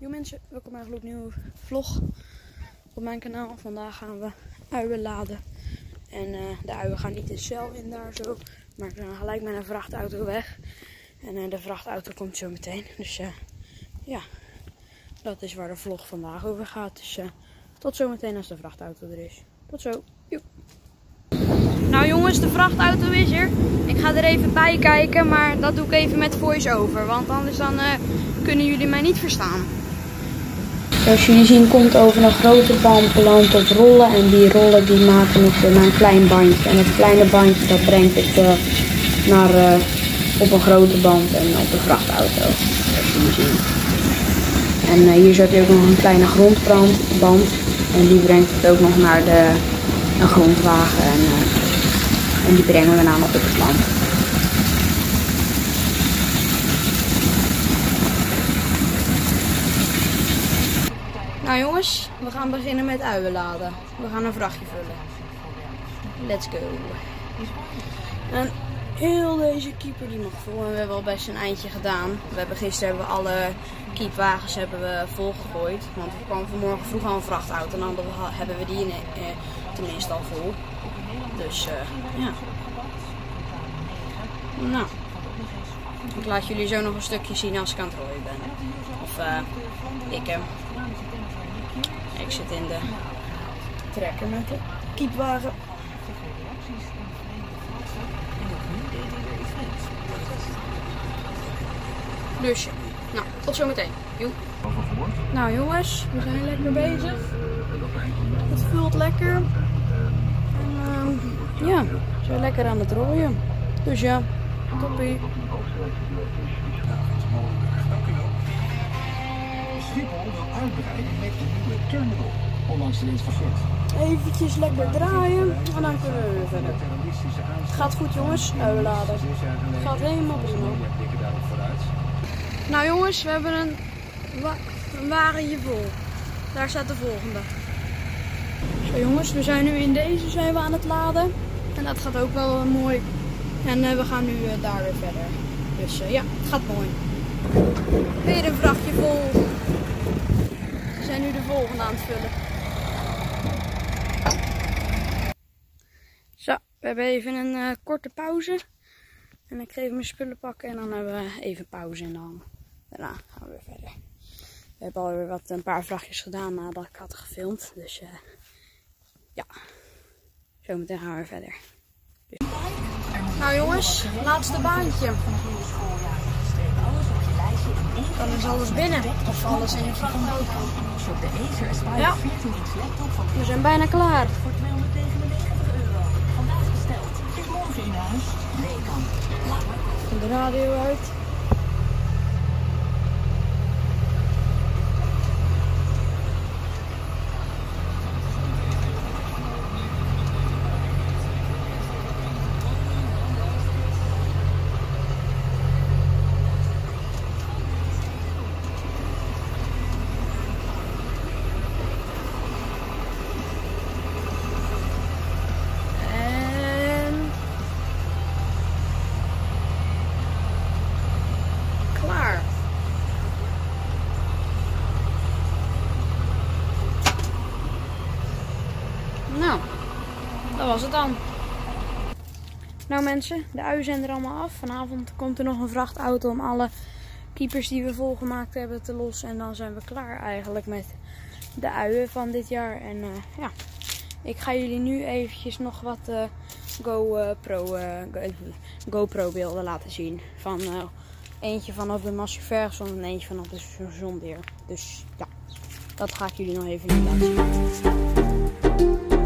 Yo mensen, welkom bij een gloednieuwe vlog op mijn kanaal. Vandaag gaan we uien laden. En eh, de uien gaan niet in cel in daar zo, maar gaan gelijk met een vrachtauto weg. En uh, de vrachtauto komt zo meteen. Dus uh, ja, dat is waar de vlog vandaag over gaat. Dus tot zometeen als de vrachtauto er is. Tot zo. Joep. Nou jongens, de vrachtauto is er. Ik ga er even bij kijken, maar dat doe ik even met voice-over. Want anders dan kunnen jullie mij niet verstaan. Zoals jullie zien komt over een grote band beland op rollen. En die rollen die maken nog naar een klein bandje. En het kleine bandje dat brengt het uh, naar, uh, op een grote band en op de vrachtauto. Zoals jullie zien. En uh, hier zit ook nog een kleine grondband. En die brengt het ook nog naar de, een grondwagen. En, en die brengen we dan op het land. Nou jongens, we gaan beginnen met uien laden. We gaan een vrachtje vullen. Let's go. En heel deze keeper die mag vol. En we hebben al best een eindje gedaan. We hebben gisteren hebben we alle keepwagens hebben we volgegooid. Want we kwamen vanmorgen vroeg al een vrachtauto. En dan hebben we die in, eh, tenminste al vol. Dus uh, ja. Nou. Ik laat jullie zo nog een stukje zien als ik aan het rooien ben. Uh, ik hem. Ik zit in de trekker met de kiepwagen. Dus, nou, tot zometeen. Nou jongens, we zijn lekker bezig. Het vult lekker. En uh, ja, we zijn lekker aan het rooien. Dus ja, toppie. Schiphol wil uitbreiden met een nieuwe terminal, ondanks van Gert. Eventjes lekker draaien en dan kunnen we weer verder. Gaat goed jongens, uitladen. Gaat helemaal prima. Nou jongens, we hebben een, wa een wagentje vol. Daar staat de volgende. Zo jongens, we zijn nu in deze zijn we aan het laden. En dat gaat ook wel mooi. En uh, we gaan nu uh, daar weer verder. Dus uh, ja, het gaat mooi. Weer een vrachtje vol. We zijn nu de volgende aan het vullen. Zo, we hebben even een uh, korte pauze. En ik ga even mijn spullen pakken en dan hebben we even pauze en dan daarna gaan we weer verder. We hebben alweer wat, een paar vrachtjes gedaan nadat ik had gefilmd. Dus uh, ja, zometeen gaan we weer verder. Dus. Nou jongens, laatste baantje. Dan is alles binnen. Of alles in het Ja, we zijn bijna klaar. Voor 299 euro. Vandaag besteld. Is morgen in huis? Nee, kan. De radio uit. Nou, dat was het dan. Nou mensen, de uien zijn er allemaal af. Vanavond komt er nog een vrachtauto om alle keepers die we volgemaakt hebben te lossen. En dan zijn we klaar eigenlijk met de uien van dit jaar. En uh, ja, ik ga jullie nu eventjes nog wat uh, GoPro uh, GoPro beelden laten zien. Van eentje vanaf de Massey Ferguson en eentje vanaf de Zondeer. Dus ja, dat ga ik jullie nog even laten zien.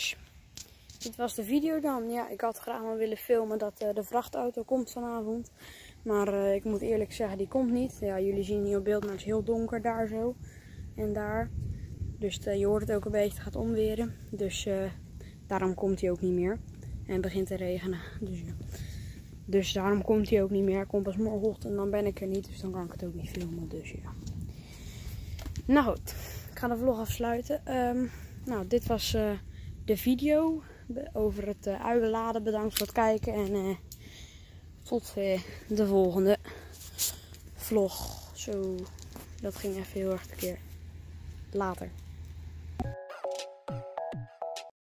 Jongens, dit was de video dan. Ja, ik had graag wel willen filmen dat eh, de vrachtauto komt vanavond. Maar eh, ik moet eerlijk zeggen, die komt niet. Ja, jullie zien hier op beeld, maar het is heel donker daar zo. En daar. Dus eh, je hoort het ook een beetje, het gaat omweren. Dus daarom komt hij ook niet meer. En het begint te regenen. Dus, dus daarom komt hij ook niet meer. Hij komt pas morgenochtend en dan ben ik er niet. Dus dan kan ik het ook niet filmen. Dus ja. Nou goed, ik ga de vlog afsluiten. Ehm, nou, dit was de video over het uh, uienladen. Bedankt voor het kijken en eh, tot eh, de volgende vlog. Zo, dat ging even heel erg verkeerd. Later.